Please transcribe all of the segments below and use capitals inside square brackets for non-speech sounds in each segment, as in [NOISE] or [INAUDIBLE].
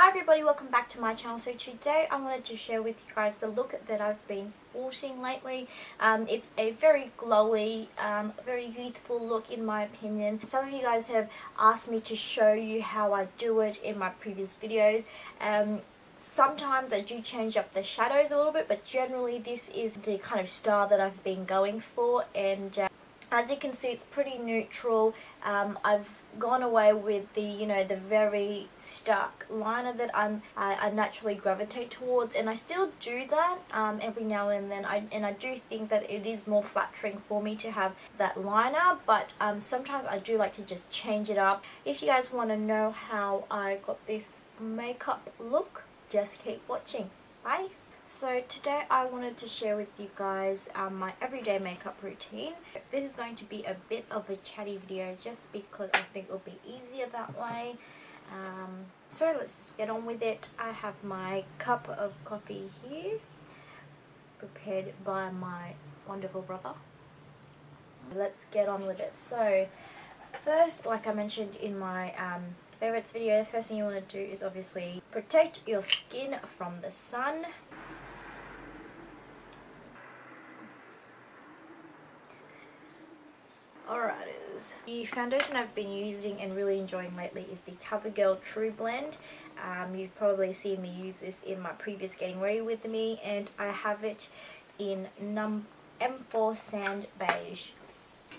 Hi everybody, welcome back to my channel. So today I wanted to share with you guys the look that I've been sporting lately. Um, it's a very glowy, um, very youthful look in my opinion. Some of you guys have asked me to show you how I do it in my previous videos. Um, sometimes I do change up the shadows a little bit, but generally this is the kind of style that I've been going for and uh, as you can see it's pretty neutral. Um, I've gone away with the you know the very stark liner that I'm I, I naturally gravitate towards and I still do that um, every now and then. I, and I do think that it is more flattering for me to have that liner but um, sometimes I do like to just change it up. If you guys want to know how I got this makeup look just keep watching. Bye so today I wanted to share with you guys um, my everyday makeup routine. This is going to be a bit of a chatty video just because I think it'll be easier that way. Um, so let's just get on with it. I have my cup of coffee here prepared by my wonderful brother. Let's get on with it. So first like I mentioned in my um, favorites video, the first thing you want to do is obviously protect your skin from the sun. The foundation I've been using and really enjoying lately is the CoverGirl Tru Blend. Um, you've probably seen me use this in my previous Getting Ready With Me and I have it in num M4 Sand Beige.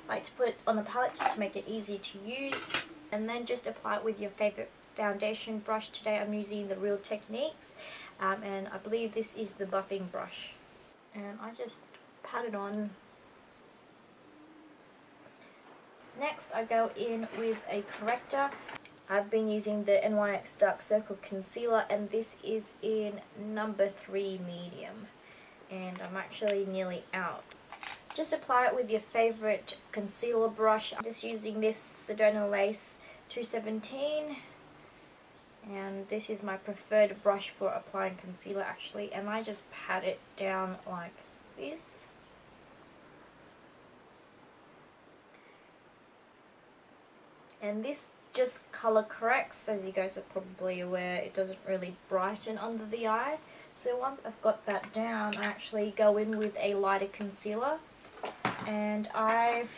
I like to put it on the palette just to make it easy to use and then just apply it with your favorite foundation brush. Today I'm using the Real Techniques um, and I believe this is the buffing brush. And I just pat it on Next I go in with a corrector. I've been using the NYX Dark Circle Concealer and this is in number 3 medium. And I'm actually nearly out. Just apply it with your favourite concealer brush. I'm just using this Sedona Lace 217 and this is my preferred brush for applying concealer actually and I just pat it down like this and this just color corrects as you guys are probably aware it doesn't really brighten under the eye. So once I've got that down I actually go in with a lighter concealer. And I've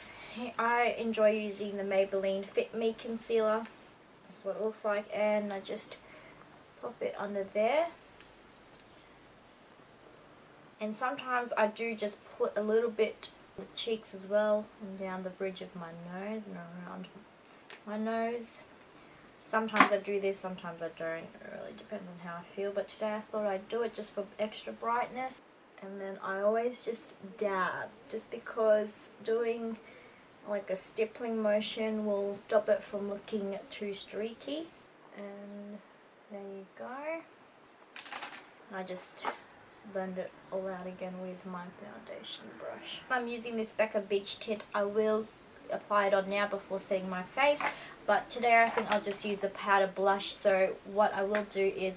I enjoy using the Maybelline Fit Me concealer. That's what it looks like. And I just pop it under there. And sometimes I do just put a little bit the cheeks as well and down the bridge of my nose and around my nose. Sometimes I do this, sometimes I don't. It really depends on how I feel. But today I thought I'd do it just for extra brightness. And then I always just dab. Just because doing like a stippling motion will stop it from looking too streaky. And there you go. I just blend it all out again with my foundation brush. I'm using this Becca Beach Tint. I will apply it on now before setting my face. But today I think I'll just use a powder blush. So what I will do is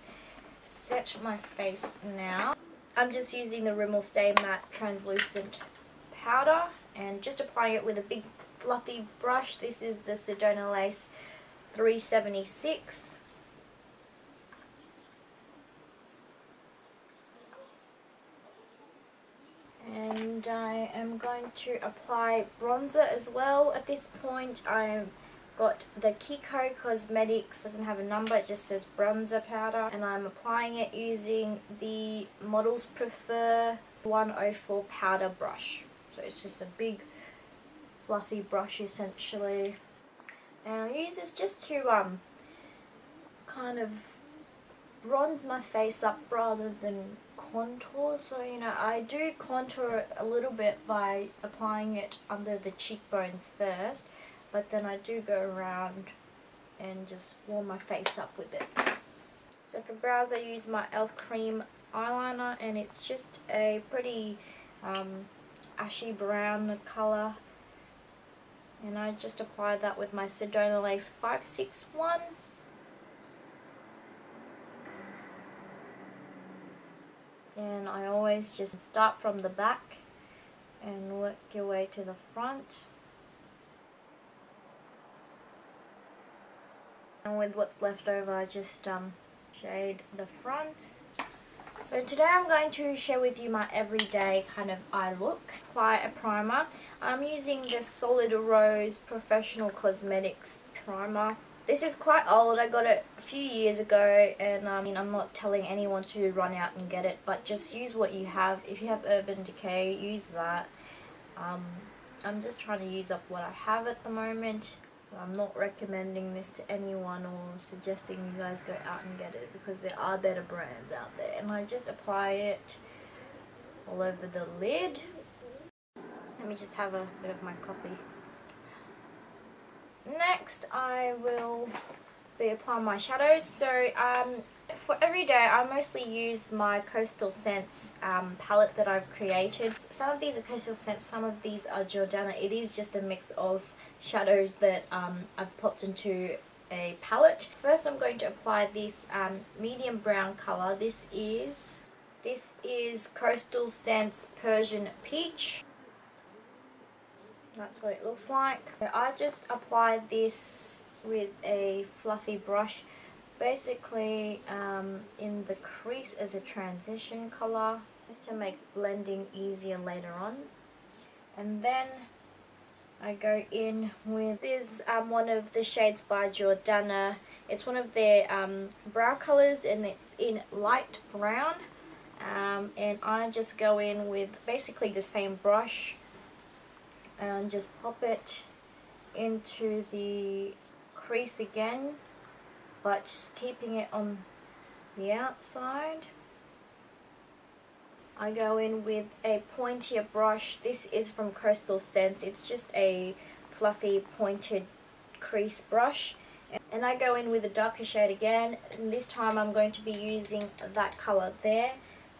set my face now. I'm just using the Rimmel Stay Matte Translucent Powder and just applying it with a big fluffy brush. This is the Sedona Lace 376. And I am going to apply bronzer as well. At this point I've got the Kiko Cosmetics, doesn't have a number, it just says bronzer powder and I'm applying it using the Models Prefer 104 powder brush. So it's just a big fluffy brush essentially. And I use this just to um kind of bronze my face up rather than contour. So, you know, I do contour it a little bit by applying it under the cheekbones first. But then I do go around and just warm my face up with it. So for brows I use my e.l.f. cream eyeliner and it's just a pretty um, ashy brown colour. And I just apply that with my Sedona Lace 561. And I always just start from the back and work your way to the front and with what's left over I just um, shade the front. So today I'm going to share with you my everyday kind of eye look. Apply a primer. I'm using the Solid Rose Professional Cosmetics Primer. This is quite old. I got it a few years ago and um, I'm not telling anyone to run out and get it but just use what you have. If you have Urban Decay, use that. Um, I'm just trying to use up what I have at the moment. So I'm not recommending this to anyone or suggesting you guys go out and get it because there are better brands out there. And I just apply it all over the lid. Let me just have a bit of my coffee. Next I will be applying my shadows. So um, for every day I mostly use my Coastal Scents um, palette that I've created. Some of these are Coastal Scents, some of these are Jordana. It is just a mix of shadows that um, I've popped into a palette. First I'm going to apply this um, medium brown colour. This is this is Coastal Scents Persian Peach. That's what it looks like. I just applied this with a fluffy brush basically um, in the crease as a transition colour just to make blending easier later on and then I go in with this um, one of the shades by Jordana. It's one of their um, brow colours and it's in light brown. Um, and I just go in with basically the same brush and just pop it into the crease again but just keeping it on the outside. I go in with a pointier brush. This is from Coastal Scents. It's just a fluffy pointed crease brush. And I go in with a darker shade again. And this time I'm going to be using that colour there.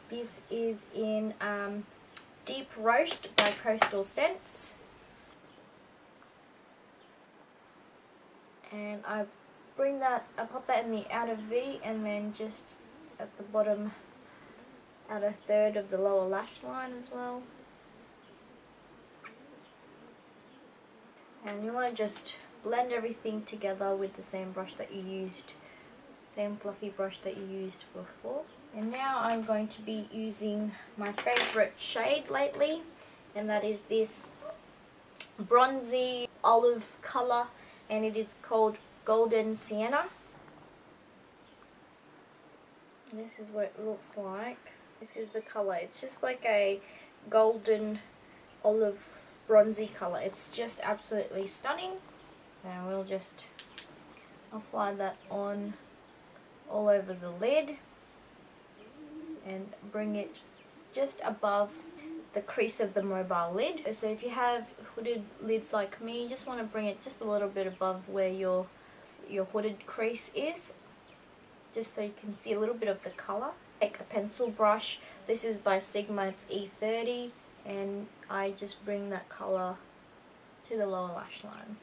This is in um, Deep Rose by Coastal Scents. And I bring that, I pop that in the outer V and then just at the bottom out a third of the lower lash line as well. And you want to just blend everything together with the same brush that you used, same fluffy brush that you used before. And now I'm going to be using my favorite shade lately, and that is this bronzy olive color, and it is called Golden Sienna. This is what it looks like. This is the colour. It's just like a golden olive bronzy colour. It's just absolutely stunning. So we'll just apply that on all over the lid and bring it just above the crease of the mobile lid. So if you have hooded lids like me, you just want to bring it just a little bit above where your your hooded crease is just so you can see a little bit of the colour take a pencil brush. This is by Sigma, it's E30 and I just bring that colour to the lower lash line.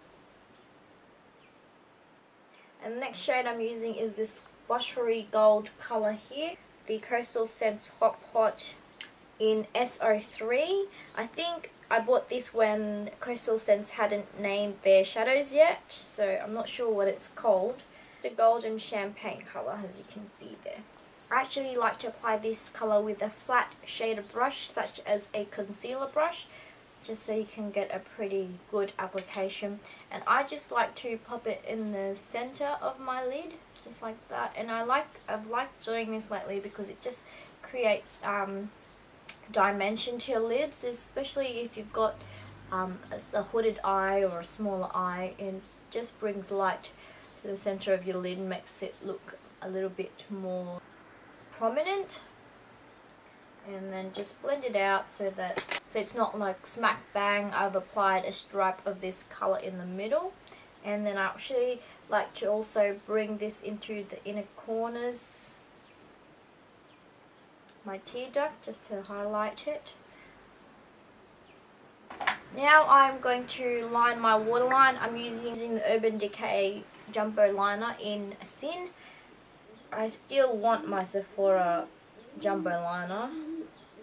And the next shade I'm using is this Blushary Gold colour here. The Coastal Scents Hot Pot in SO3. I think I bought this when Coastal Scents hadn't named their shadows yet, so I'm not sure what it's called. It's a golden champagne colour as you can see there. I actually like to apply this colour with a flat shaded brush such as a concealer brush just so you can get a pretty good application and I just like to pop it in the center of my lid just like that and I like I've liked doing this lately because it just creates um, dimension to your lids especially if you've got um, a, hooded eye or a smaller eye and just brings light to the center of your lid and makes it look a little bit more prominent. And then just blend it out so that so it's not like smack bang I've applied a stripe of this color in the middle. And then I actually like to also bring this into the inner corners my tear duct just to highlight it now I'm going to line my waterline I'm using the Urban Decay Jumbo Liner in Sin I still want my Sephora jumbo liner.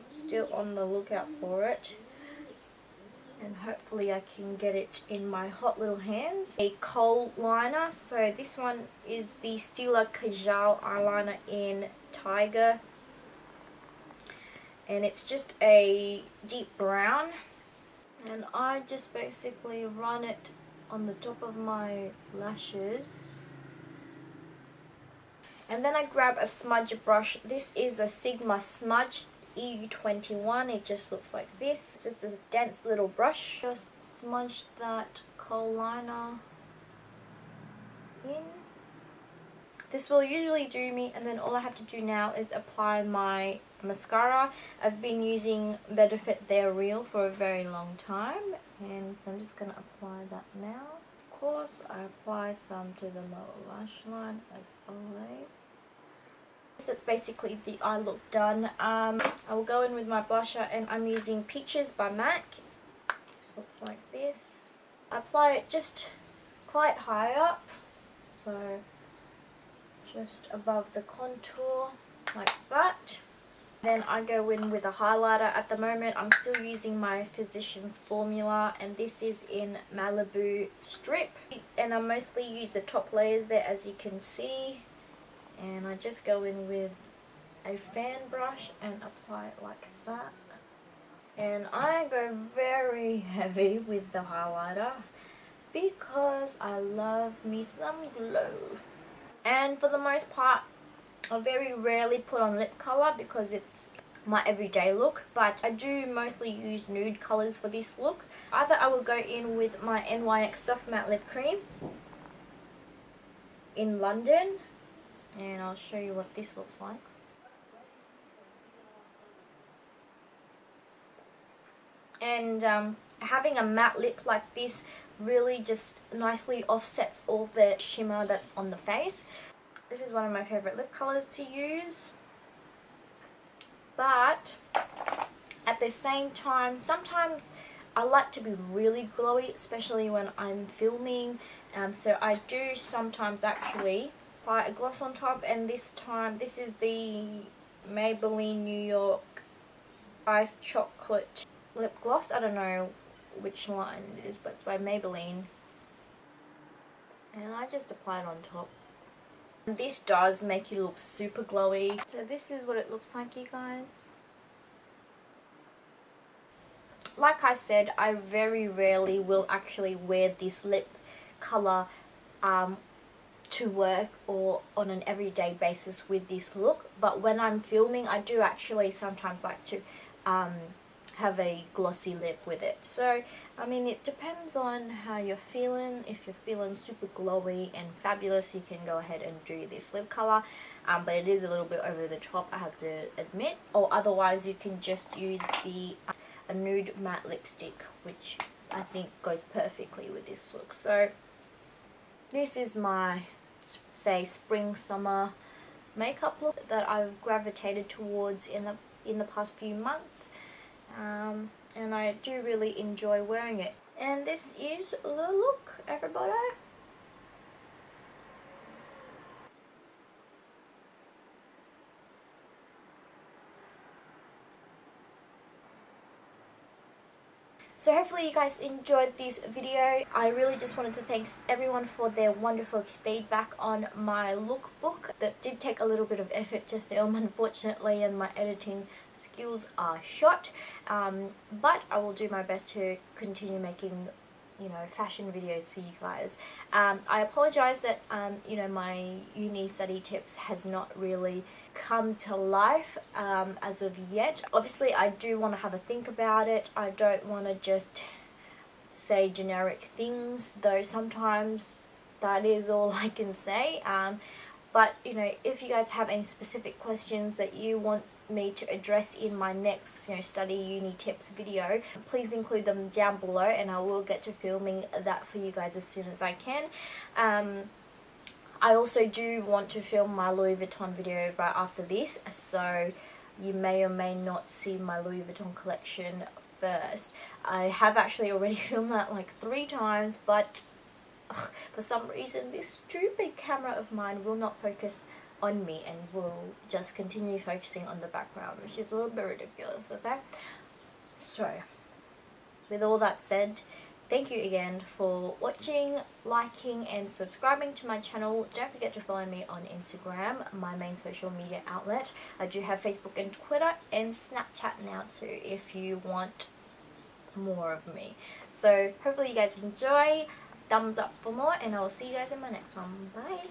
Still on the lookout for it. and hopefully I can get it in my hot little hands. A kohl liner, so this one is the Stila Kajal eyeliner in Tiger and it's just a deep brown. And I just basically run it on the top of my lashes. And then I grab a smudge brush. This is a Sigma smudge E21 it just looks like this. It's just a dense little brush. Just smudge that kohl liner in this will usually do me and then all I have to do now is apply my mascara. I've been using Benefit They're Real for a very long time and I'm just going to apply that now. Of course, I apply some to the lower lash line as always. That's basically the eye look done. Um, I will go in with my blusher and I'm using Peaches by MAC. This looks like this. I apply it just quite high up. So just above the contour like that. Then I go in with a highlighter. At the moment I'm still using my Physicians Formula and this is in Malibu Strip. And I mostly use the top layers there as you can see. And I just go in with a fan brush and apply it like that. And I go very [LAUGHS] heavy with the highlighter because I love me some glow. And for the most part, I very rarely put on lip colour because it's my everyday look but I do mostly use nude colours for this look. Either I will go in with my NYX Soft Matte Lip Cream in London and I'll show you what this looks like. And um, having a matte lip like this really just nicely offsets all the shimmer that's on the face. This is one of my favourite lip colours to use. But at the same time, sometimes I like to be really glowy, especially when I'm filming. Um, so I do sometimes actually apply a gloss on top and this time, this is the Maybelline New York Ice Chocolate Lip Gloss. I don't know which line it is, but it's by Maybelline. And I just apply it on top. And this does make you look super glowy. So this is what it looks like, you guys. Like I said, I very rarely will actually wear this lip colour um, to work or on an everyday basis with this look. But when I'm filming, I do actually sometimes like to um, have a glossy lip with it. So, I mean, it depends on how you're feeling. If you're feeling super glowy and fabulous, you can go ahead and do this lip color. Um, but it is a little bit over the top, I have to admit. Or otherwise, you can just use the uh, a nude matte lipstick, which I think goes perfectly with this look. So, this is my, say, spring, summer makeup look that I've gravitated towards in the in the past few months um, and I do really enjoy wearing it. And this is the look, everybody. So hopefully you guys enjoyed this video. I really just wanted to thank everyone for their wonderful feedback on my lookbook. That did take a little bit of effort to film unfortunately and my editing skills are shot. Um, but I will do my best to continue making you know fashion videos for you guys um, I apologize that um, you know my uni study tips has not really come to life um, as of yet. Obviously I do want to have a think about it. I don't want to just say generic things though sometimes that is all [LAUGHS] I can say. Um, but you know if you guys have any specific questions that you want me to address in my next you know study uni tips video please include them down below and I will get to filming that for you guys as soon as I can um, I also do want to film my Louis Vuitton video right after this, so you may or may not see my Louis Vuitton collection first. I have actually already [LAUGHS] filmed that like three times, but ugh, for some reason this stupid camera of mine will not focus on me and will just continue focusing on the background, which is a little bit ridiculous, okay? So, with all that said, thank you again for watching, liking and subscribing to my channel. Don't forget to follow me on Instagram, my main social media outlet. I do have Facebook and Twitter and Snapchat now too if you want more of me. So hopefully you guys enjoy. Thumbs up for more and I will see you guys in my next one. Bye!